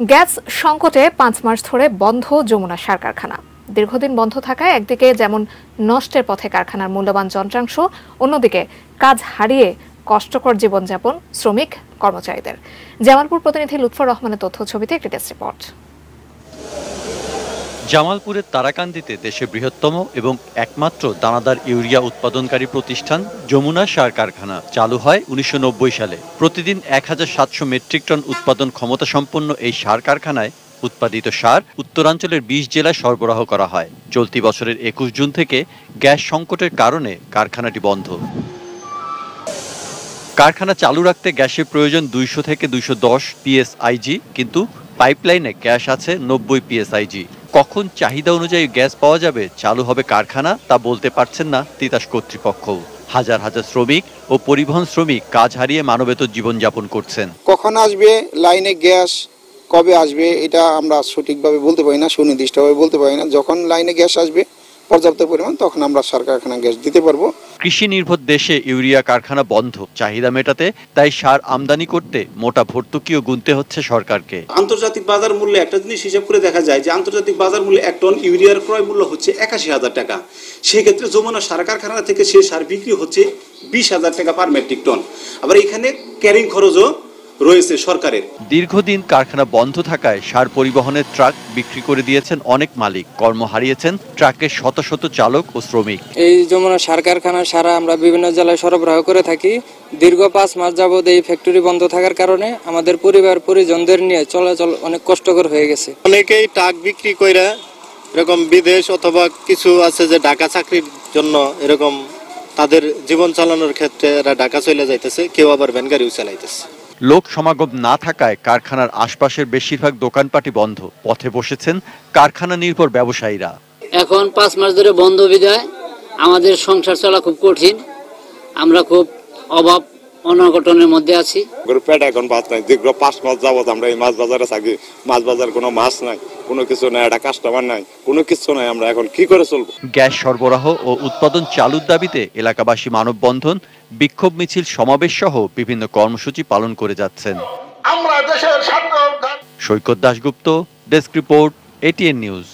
Gas সংকটে পাঁচ মাস ধরে বন্ধ যমুনা সার কারখানা। দীর্ঘদিন বন্ধ থাকায় একদিকে যেমন নষ্টের পথে কারখানার মূল্যবান যন্ত্রাংশ, অন্যদিকে কাজ হারিয়ে কষ্টকর জীবনযাপন শ্রমিক, কর্মচারীদের। জামালপুর প্রতিনিধি লুৎফর রহমানের তথ্য ছবিতে একটি টেস্ট রিপোর্ট জামালপুরের তারাকান্দিতে দেশের বৃহত্তম এবং একমাত্র দানাদার ইউরিয়া উৎপাদনকারী প্রতিষ্ঠান যমুনা সার কারখানা চালু হয় উনিশশো নব্বই সালে। প্রতিদিন এক হাজার সাতশো মেট্রিক টন উৎপাদন ক্ষমতা সম্পন্ন এই সার কারখানায় উৎপাদিত সার উত্তরাঞ্চলের বিশ জেলায় সরবরাহ করা হয়। চলতি বছরের একুশ জুন থেকে গ্যাস সংকটের কারণে কারখানাটি বন্ধ। কারখানা চালু রাখতে গ্যাসের প্রয়োজন দুইশো থেকে দুইশো দশ পিএসআইজি, কিন্তু পাইপলাইনে গ্যাস আছে নব্বই পিএসআইজি। কখন চাহিদা অনুযায়ী গ্যাস পাওয়া যাবে, চালু হবে কারখানা, তা বলতে পারছেন না তিতাস কর্তৃপক্ষ। হাজার হাজার শ্রমিক ও পরিবহন শ্রমিক কাজ হারিয়ে মানবেত জীবনযাপন করছেন। কখন আসবে, লাইনে গ্যাস, কবে আসবে, এটা আমরা সঠিকভাবে বলতে পারি না, সুনির্দিষ্টভাবে বলতে পারি না। যখন লাইনে গ্যাস আসবে পর্যাপ্ত পরিমাণ তখন আমরা সার কারখানা গ্যাস দিতে পারব। কৃষি নির্ভর দেশে ইউরিয়া কারখানা বন্ধ চাহিদা মেটাতে তাই সার আমদানি করতে মোটা ভর্তুকিও গুনতে হচ্ছে সরকারকে। আন্তর্জাতিক বাজার মূল্যে একটা জিনিস হিসাব করে দেখা যায় যে আন্তর্জাতিক বাজার মূল্যে এক টন ইউরিয়ার ক্রয় মূল্য হচ্ছে একাশি হাজার টাকা। সেক্ষেত্রে যমুনা সার কারখানা থেকে সে সার বিক্রি হচ্ছে বিশ হাজার টাকা পার মেট্রিক টন আবার এখানে ক্যারিং খরচও রয়েছে সরকারের। দীর্ঘদিন কারখানা বন্ধ থাকায় সার পরিবহনের ট্রাক বিক্রি করে দিয়েছেন অনেক মালিক। কর্ম হারিয়েছেন ট্রাকের শত শত চালক ও শ্রমিক। এই যমুনা সার কারখানা সারা আমরা বিভিন্ন জেলায় সরবরাহ করে থাকি। দীর্ঘ পাঁচ মাস যাবৎ এই ফ্যাক্টরি বন্ধ থাকার কারণে আমাদের পরিবার পরিজনদের নিয়ে চলাচল অনেক কষ্টকর হয়ে গেছে। অনেকেই ট্রাক বিক্রি কইরা এরকম বিদেশ অথবা কিছু আছে যে ঢাকা চাকরির জন্য এরকম তাদের জীবন চালানোর ক্ষেত্রে এরা ঢাকা চলে যাইতেছে কেউ আবার ভ্যান গাড়িও চালাইতেছে। লোক সমাগম না থাকায় কারখানার আশপাশের বেশিরভাগ দোকানপাটি বন্ধ। পথে বসেছেন কারখানা নির্ভর ব্যবসায়ীরা। এখন পাঁচ মাস ধরে বন্ধ বিদায় আমাদের সংসার চলা খুব কঠিন। আমরা খুব অভাব অনগটনের মধ্যে আছি। পেট এখন ভাত নাই। দীর্ঘ পাঁচ মাস যাবত আমরা এই মাছ বাজারে থাকি। মাছ বাজার কোনো মাছ নাই কোনো কিছু নাই একটা কাস্টমার নাই কোনো কিছু নাই। আমরা এখন কি করে চলবো? গ্যাস সরবরাহ ও উৎপাদন চালুর দাবিতে এলাকাবাসী মানববন্ধন বিক্ষোভ মিছিল সমাবেশ সহ বিভিন্ন কর্মসূচি পালন করে যাচ্ছেন। আমরা দেশের Saikat Dasgupta desk report ATN News